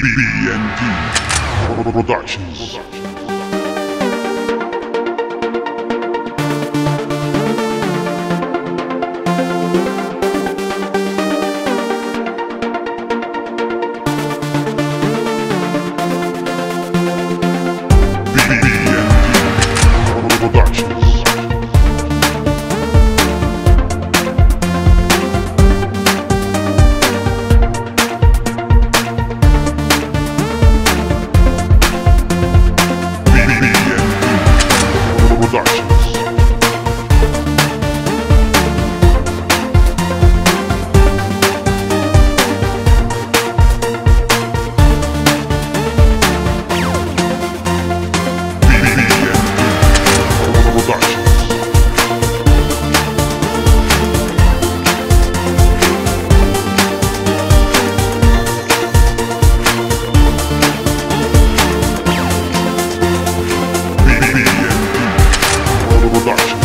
BND Productions. production.